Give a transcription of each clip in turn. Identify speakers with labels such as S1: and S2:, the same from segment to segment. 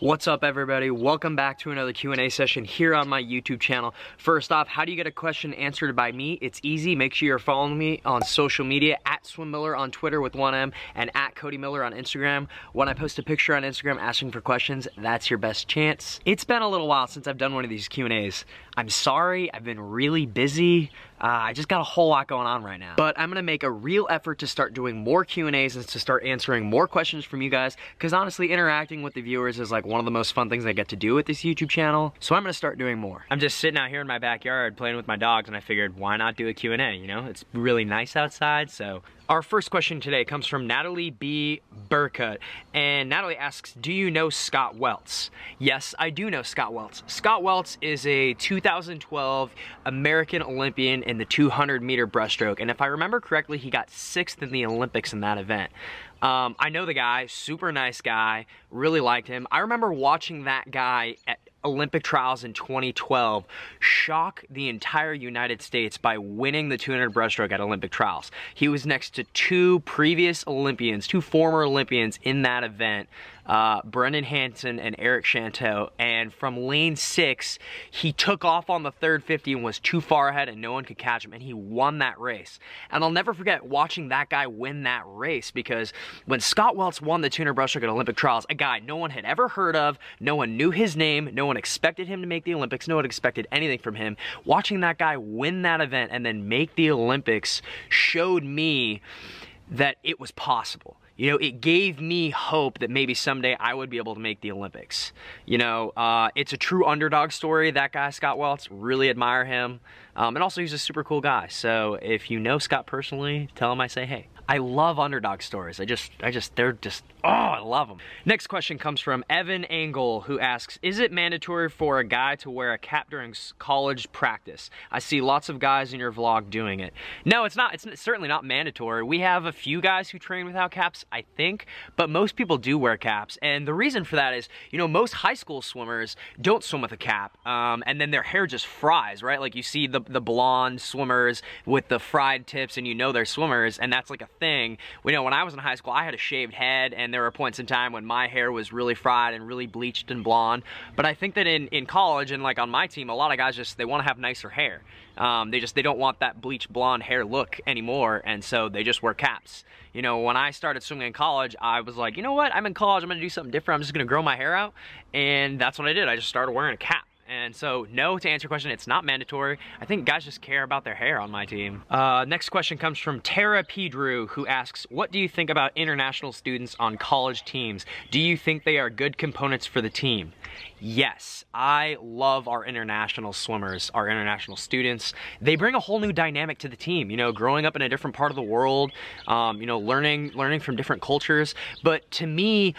S1: What's up everybody? Welcome back to another Q&A session here on my YouTube channel. First off, how do you get a question answered by me? It's easy. Make sure you're following me on social media at Swim Miller on Twitter with 1M and at Cody Miller on Instagram. When I post a picture on Instagram asking for questions, that's your best chance. It's been a little while since I've done one of these Q&As. I'm sorry, I've been really busy. Uh, I just got a whole lot going on right now. But I'm gonna make a real effort to start doing more Q&As and to start answering more questions from you guys because honestly, interacting with the viewers is like one of the most fun things I get to do with this YouTube channel. So I'm gonna start doing more. I'm just sitting out here in my backyard playing with my dogs and I figured why not do a Q&A, you know? It's really nice outside, so our first question today comes from Natalie B. Burkut. And Natalie asks, do you know Scott Weltz? Yes, I do know Scott Weltz. Scott Weltz is a 2012 American Olympian in the 200 meter breaststroke. And if I remember correctly, he got sixth in the Olympics in that event. Um, I know the guy, super nice guy, really liked him. I remember watching that guy at Olympic trials in 2012 shock the entire United States by winning the 200 breaststroke at Olympic trials. He was next to two previous Olympians, two former Olympians in that event, uh, Brendan Hansen and Eric Shanteau. And from lane six, he took off on the third 50 and was too far ahead and no one could catch him. And he won that race. And I'll never forget watching that guy win that race because when Scott Weltz won the 200 breaststroke at Olympic trials, a guy no one had ever heard of, no one knew his name, no one expected him to make the Olympics, no one expected anything from him. Watching that guy win that event and then make the Olympics showed me that it was possible. You know, it gave me hope that maybe someday I would be able to make the Olympics. You know, uh, it's a true underdog story. That guy, Scott Weltz, really admire him. Um, and also, he's a super cool guy. So if you know Scott personally, tell him I say hey. I love underdog stories. I just, I just, they're just, oh, I love them. Next question comes from Evan Angle, who asks, is it mandatory for a guy to wear a cap during college practice? I see lots of guys in your vlog doing it. No, it's not, it's certainly not mandatory. We have a few guys who train without caps, I think, but most people do wear caps. And the reason for that is, you know, most high school swimmers don't swim with a cap, um, and then their hair just fries, right? Like you see the, the blonde swimmers with the fried tips and you know they're swimmers, and that's like a thing. We know when I was in high school, I had a shaved head, and there were points in time when my hair was really fried and really bleached and blonde. But I think that in, in college and like on my team, a lot of guys just, they want to have nicer hair. Um, they just, they don't want that bleached blonde hair look anymore, and so they just wear caps. You know, when I started swimming in college, I was like, you know what, I'm in college, I'm gonna do something different, I'm just gonna grow my hair out, and that's what I did. I just started wearing a cap. And so, no, to answer your question, it's not mandatory. I think guys just care about their hair on my team. Uh, next question comes from Tara Pedrew, who asks, what do you think about international students on college teams? Do you think they are good components for the team? Yes, I love our international swimmers, our international students. They bring a whole new dynamic to the team, you know, growing up in a different part of the world, um, you know, learning, learning from different cultures. But to me,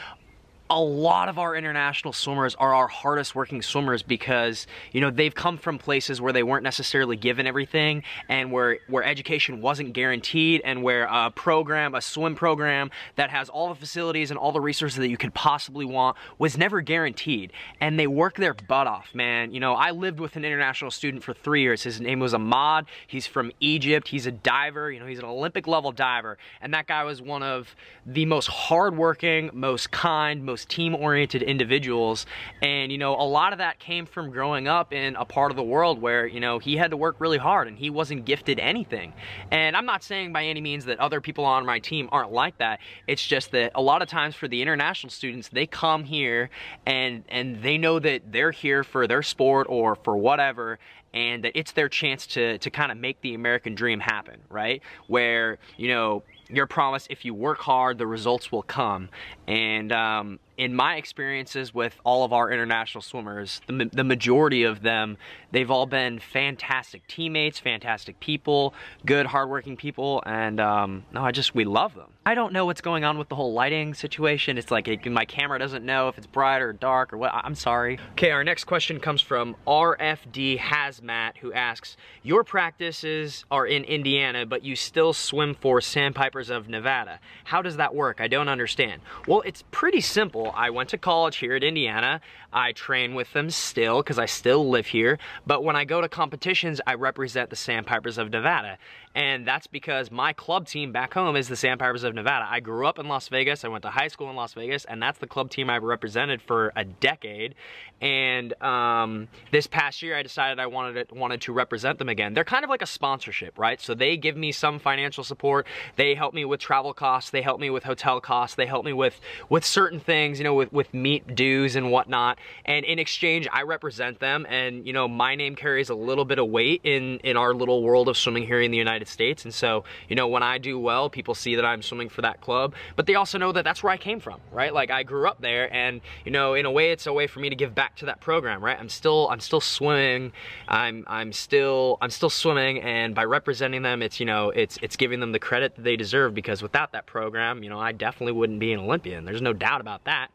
S1: a lot of our international swimmers are our hardest working swimmers because you know they've come from places where they weren't necessarily given everything and where where education wasn't guaranteed and where a program a swim program that has all the facilities and all the resources that you could possibly want was never guaranteed. And they work their butt off man. You know I lived with an international student for three years. His name was Ahmad. He's from Egypt. He's a diver. You know he's an Olympic level diver. And that guy was one of the most hardworking most kind most team-oriented individuals. And, you know, a lot of that came from growing up in a part of the world where, you know, he had to work really hard and he wasn't gifted anything. And I'm not saying by any means that other people on my team aren't like that. It's just that a lot of times for the international students, they come here and, and they know that they're here for their sport or for whatever and that it's their chance to, to kind of make the American dream happen, right? Where, you know, you're promised if you work hard, the results will come. And um, in my experiences with all of our international swimmers, the, the majority of them, they've all been fantastic teammates, fantastic people, good, hardworking people, and um, no, I just, we love them. I don't know what's going on with the whole lighting situation. It's like it, my camera doesn't know if it's bright or dark or what, I'm sorry. Okay, our next question comes from RFD Hazmat, who asks, your practices are in Indiana, but you still swim for Sandpipers of Nevada. How does that work? I don't understand. Well, it's pretty simple. I went to college here at Indiana. I train with them still because I still live here. But when I go to competitions, I represent the Sandpipers of Nevada. And that's because my club team back home is the Sandpipers of Nevada. I grew up in Las Vegas. I went to high school in Las Vegas, and that's the club team I've represented for a decade. And um, this past year, I decided I wanted it, wanted to represent them again. They're kind of like a sponsorship, right? So they give me some financial support. They help me with travel costs. They help me with hotel costs. They help me with with certain things, you know, with with meet dues and whatnot. And in exchange, I represent them, and you know, my name carries a little bit of weight in in our little world of swimming here in the United States. And so, you know, when I do well, people see that I'm swimming for that club, but they also know that that's where I came from, right? Like I grew up there, and you know, in a way, it's a way for me to give back to that program, right? I'm still I'm still swimming. I'm I'm still I'm still swimming, and by representing them, it's you know, it's it's giving them the credit that they deserve because without that program, you know, I definitely wouldn't be an Olympian. There's no doubt about that.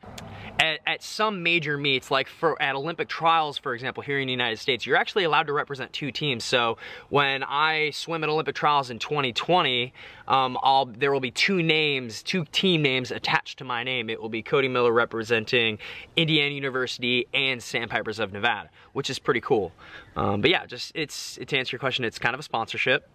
S1: At, some major meets, like for at Olympic trials, for example, here in the United States, you're actually allowed to represent two teams. So when I swim at Olympic trials in 2020, um, there will be two names, two team names attached to my name. It will be Cody Miller representing Indiana University and Sandpipers of Nevada, which is pretty cool. Um, but yeah, just it's to answer your question, it's kind of a sponsorship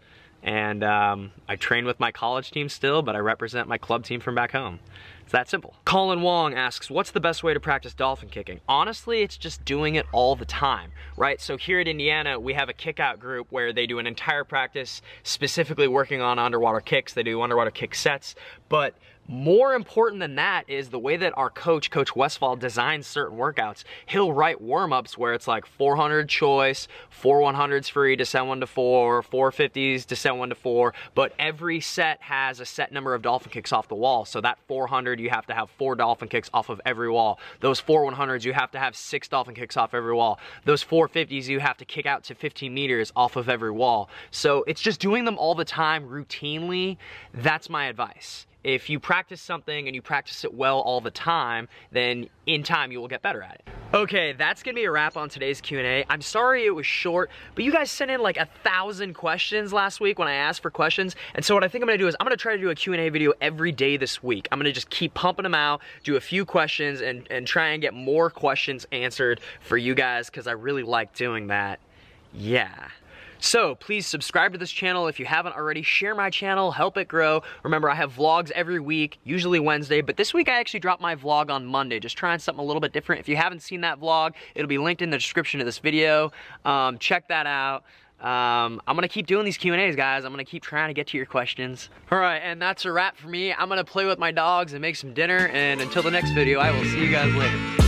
S1: and um, I train with my college team still, but I represent my club team from back home. It's that simple. Colin Wong asks, what's the best way to practice dolphin kicking? Honestly, it's just doing it all the time, right? So here at Indiana, we have a kick out group where they do an entire practice specifically working on underwater kicks. They do underwater kick sets, but more important than that is the way that our coach, Coach Westfall, designs certain workouts. He'll write warm-ups where it's like 400 choice, 4 100s free, descend 1 to 4, 450s, to descend 1 to 4, but every set has a set number of dolphin kicks off the wall. So that 400, you have to have 4 dolphin kicks off of every wall. Those 4 100s, you have to have 6 dolphin kicks off every wall. Those four 50s, you have to kick out to 15 meters off of every wall. So it's just doing them all the time, routinely. That's my advice if you practice something and you practice it well all the time, then in time you will get better at it. Okay, that's gonna be a wrap on today's Q&A. I'm sorry it was short, but you guys sent in like a thousand questions last week when I asked for questions. And so what I think I'm gonna do is I'm gonna try to do a Q&A video every day this week. I'm gonna just keep pumping them out, do a few questions and, and try and get more questions answered for you guys because I really like doing that. Yeah. So please subscribe to this channel if you haven't already. Share my channel, help it grow. Remember, I have vlogs every week, usually Wednesday, but this week I actually dropped my vlog on Monday, just trying something a little bit different. If you haven't seen that vlog, it'll be linked in the description of this video. Um, check that out. Um, I'm gonna keep doing these Q&As, guys. I'm gonna keep trying to get to your questions. All right, and that's a wrap for me. I'm gonna play with my dogs and make some dinner, and until the next video, I will see you guys later.